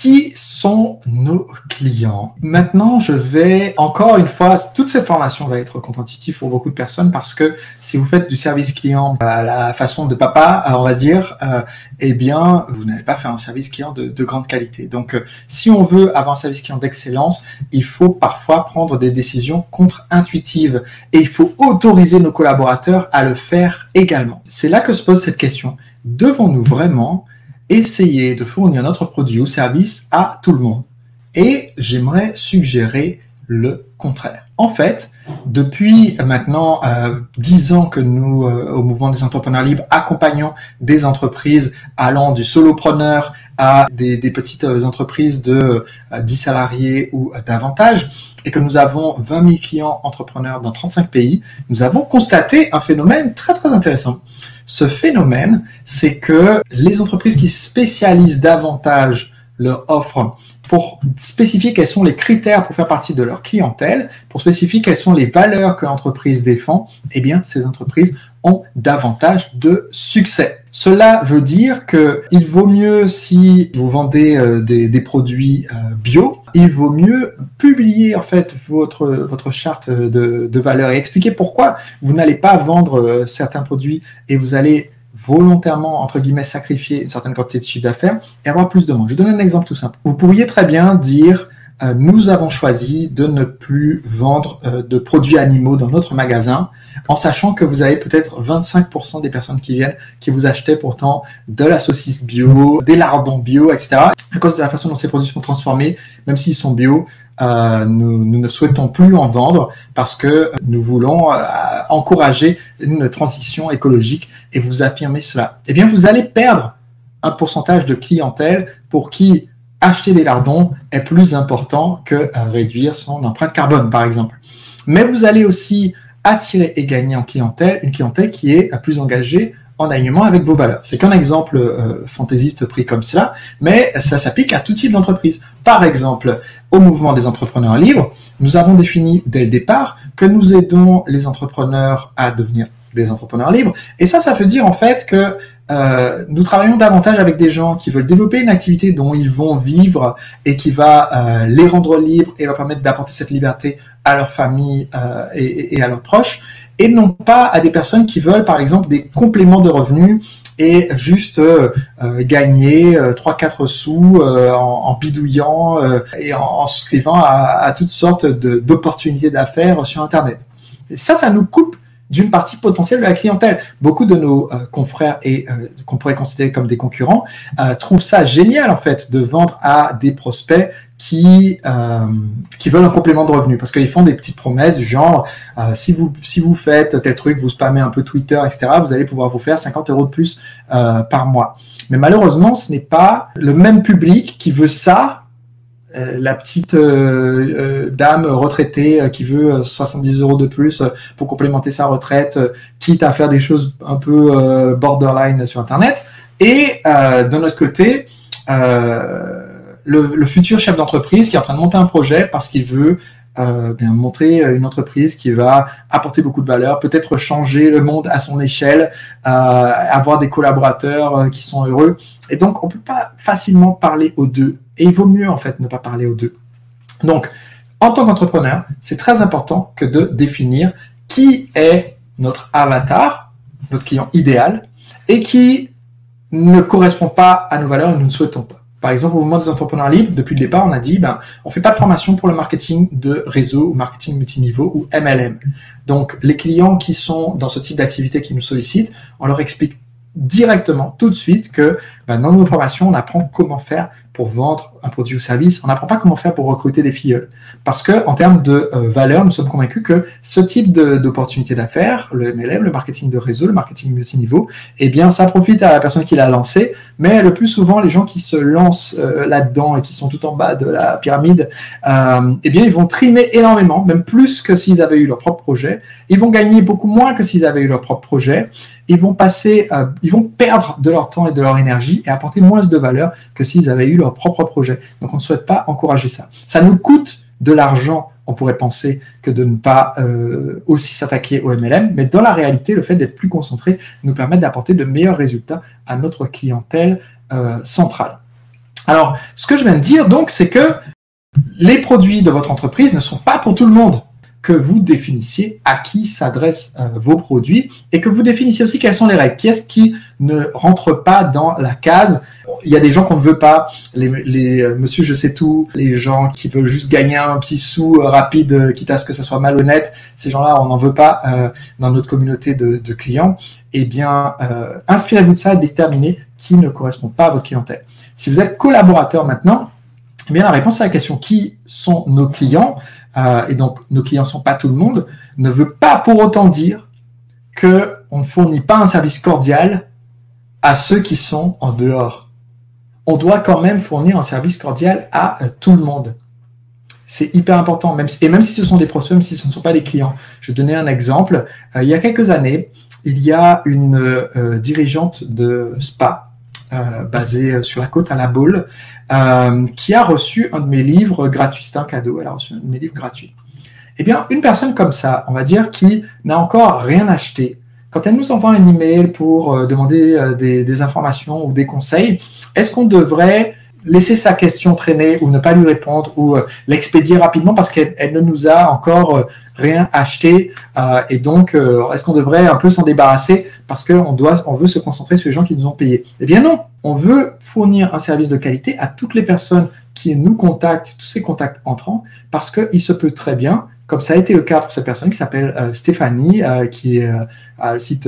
qui sont nos clients Maintenant, je vais encore une fois, toute cette formation va être contre-intuitive pour beaucoup de personnes parce que si vous faites du service client à la façon de papa, on va dire, euh, eh bien, vous n'allez pas faire un service client de, de grande qualité. Donc, euh, si on veut avoir un service client d'excellence, il faut parfois prendre des décisions contre-intuitives et il faut autoriser nos collaborateurs à le faire également. C'est là que se pose cette question. Devons-nous vraiment essayer de fournir notre produit ou service à tout le monde. Et j'aimerais suggérer le contraire. En fait, depuis maintenant euh, dix ans que nous, euh, au mouvement des entrepreneurs libres, accompagnons des entreprises allant du solopreneur à des, des petites euh, entreprises de 10 salariés ou davantage, et que nous avons 20 000 clients entrepreneurs dans 35 pays, nous avons constaté un phénomène très très intéressant. Ce phénomène, c'est que les entreprises qui spécialisent davantage leur offre pour spécifier quels sont les critères pour faire partie de leur clientèle, pour spécifier quelles sont les valeurs que l'entreprise défend, eh bien, ces entreprises ont davantage de succès. Cela veut dire que il vaut mieux si vous vendez euh, des, produits euh, bio, il vaut mieux publier en fait votre votre charte de, de valeur et expliquer pourquoi vous n'allez pas vendre euh, certains produits et vous allez volontairement, entre guillemets, sacrifier une certaine quantité de chiffre d'affaires et avoir plus de monde. Je donne un exemple tout simple. Vous pourriez très bien dire, euh, nous avons choisi de ne plus vendre euh, de produits animaux dans notre magasin, en sachant que vous avez peut-être 25% des personnes qui viennent qui vous achetaient pourtant de la saucisse bio, des lardons bio, etc. À cause de la façon dont ces produits sont transformés, même s'ils sont bio, euh, nous, ne souhaitons plus en vendre parce que nous voulons encourager une transition écologique et vous affirmez cela. Eh bien, vous allez perdre un pourcentage de clientèle pour qui acheter des lardons est plus important que euh, réduire son empreinte carbone, par exemple. Mais vous allez aussi attirer et gagner en clientèle une clientèle qui est plus engagée en alignement avec vos valeurs. C'est qu'un exemple euh, fantaisiste pris comme cela, mais ça s'applique à tout type d'entreprise. Par exemple, au mouvement des entrepreneurs libres, nous avons défini dès le départ que nous aidons les entrepreneurs à devenir des entrepreneurs libres. Et ça, ça veut dire en fait que euh, nous travaillons davantage avec des gens qui veulent développer une activité dont ils vont vivre et qui va euh, les rendre libres et leur permettre d'apporter cette liberté à leur famille euh, et, et, à leurs proches, et non pas à des personnes qui veulent par exemple des compléments de revenus et juste euh, euh, gagner 3-4 sous en, en, bidouillant et en, en souscrivant à, à, toutes sortes d'opportunités d'affaires sur Internet. Et ça, ça nous coupe d'une partie potentielle de la clientèle. Beaucoup de nos euh, confrères et euh, qu'on pourrait considérer comme des concurrents euh, trouvent ça génial en fait de vendre à des prospects qui qui veulent un complément de revenu parce qu'ils font des petites promesses du genre si vous si vous faites tel truc, vous spammez un peu Twitter, etc. Vous allez pouvoir vous faire 50 euros de plus par mois. Mais malheureusement, ce n'est pas le même public qui veut ça euh, la petite euh, euh, dame retraitée qui veut 70 euros de plus pour complémenter sa retraite, quitte à faire des choses un peu borderline sur Internet. Et de notre côté, le, futur chef d'entreprise qui est en train de monter un projet parce qu'il veut bien montrer une entreprise qui va apporter beaucoup de valeur, peut-être changer le monde à son échelle, avoir des collaborateurs qui sont heureux. Et donc, on peut pas facilement parler aux deux et il vaut mieux en fait ne pas parler aux deux. Donc, en tant qu'entrepreneur, c'est très important que de définir qui est notre avatar, notre client idéal, et qui ne correspond pas à nos valeurs et nous ne souhaitons pas. Par exemple, au moment des entrepreneurs libres, depuis le départ, on a dit, ben, on fait pas de formation pour le marketing de réseau ou marketing multiniveau ou MLM. Donc, les clients qui sont dans ce type d'activité qui nous sollicitent, on leur explique directement, tout de suite, que ben, dans nos formations, on apprend comment faire pour vendre un produit ou service. On n'apprend pas comment faire pour recruter des filleuls. Parce que en termes de euh, valeur, nous sommes convaincus que ce type d'opportunité d'affaires, le MLM, le marketing de réseau, le marketing multiniveau, eh bien, ça profite à la personne qui l'a lancé. Mais le plus souvent, les gens qui se lancent euh, là-dedans et qui sont tout en bas de la pyramide, euh, eh bien, ils vont trimer énormément, même plus que s'ils avaient eu leur propre projet. Ils vont gagner beaucoup moins que s'ils avaient eu leur propre projet. Ils vont passer, ils vont perdre de leur temps et de leur énergie et apporter moins de valeur que s'ils avaient eu leur propre projet. Donc on ne souhaite pas encourager ça. Ça nous coûte de l'argent, on pourrait penser, que de ne pas euh, aussi s'attaquer au MLM, mais dans la réalité, le fait d'être plus concentré nous permet d'apporter de meilleurs résultats à notre clientèle euh, centrale. Alors, ce que je viens de dire, donc, c'est que les produits de votre entreprise ne sont pas pour tout le monde que vous définissiez à qui s'adressent euh, vos produits et que vous définissiez aussi quelles sont les règles. Qui est-ce qui ne rentre pas dans la case? Il y a des gens qu'on ne veut pas, les, les euh, monsieur je sais tout, les gens qui veulent juste gagner un petit sou euh, rapide, quitte à ce que ça soit malhonnête. Ces gens-là, on n'en veut pas dans notre communauté de, clients. Eh bien, inspirez-vous de ça, déterminez qui ne correspond pas à votre clientèle. Si vous êtes collaborateur maintenant, eh bien, la réponse à la question qui sont nos clients, euh, et donc nos clients sont pas tout le monde, ne veut pas pour autant dire que on ne fournit pas un service cordial à ceux qui sont en dehors. On doit quand même fournir un service cordial à euh, tout le monde. C'est hyper important, même et même si ce sont des prospects, même si ce ne sont pas des clients. Je vais donner un exemple. Euh, il y a quelques années, il y a une dirigeante de spa basée sur la côte à la boule, euh, qui a reçu un de mes livres gratuits. C'est un cadeau, elle a reçu un de mes livres gratuits. Eh bien, une personne comme ça, on va dire, qui n'a encore rien acheté, quand elle nous envoie un email pour euh, demander euh, des, des, informations ou des conseils, est-ce qu'on devrait laisser sa question traîner ou ne pas lui répondre ou euh, l'expédier rapidement parce qu'elle ne nous a encore euh, rien acheté euh, et donc est-ce qu'on devrait un peu s'en débarrasser parce qu'on doit on veut se concentrer sur les gens qui nous ont payé Eh bien non, on veut fournir un service de qualité à toutes les personnes qui nous contactent, tous ces contacts entrants parce qu'il se peut très bien comme ça a été le cas pour cette personne qui s'appelle Stéphanie, qui est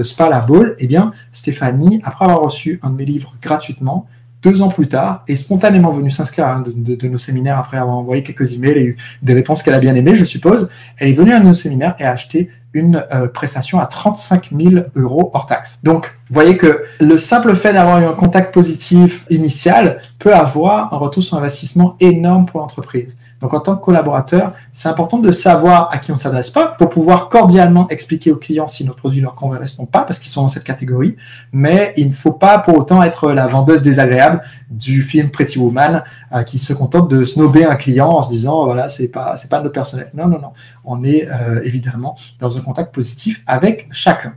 Spa La Ball, eh bien, Stéphanie, après avoir reçu un de mes livres gratuitement, deux ans plus tard, est spontanément venue s'inscrire à un de, nos séminaires après avoir envoyé quelques emails et eu des réponses qu'elle a bien aimées, je suppose. Elle est venue à nos séminaires et a acheté une euh, prestation à 35 000 euros hors taxe. Donc, voyez que le simple fait d'avoir eu un contact positif initial peut avoir un retour sur investissement énorme pour l'entreprise. Donc, en tant que collaborateur, c'est important de savoir à qui on s'adresse pas pour pouvoir cordialement expliquer aux clients si nos produits leur correspondent pas parce qu'ils sont dans cette catégorie. Mais il ne faut pas pour autant être la vendeuse désagréable du film Pretty Woman euh, qui se contente de snober un client en se disant voilà c'est pas c'est pas notre personnel. Non non non, on est euh, évidemment dans un contact positif avec chacun.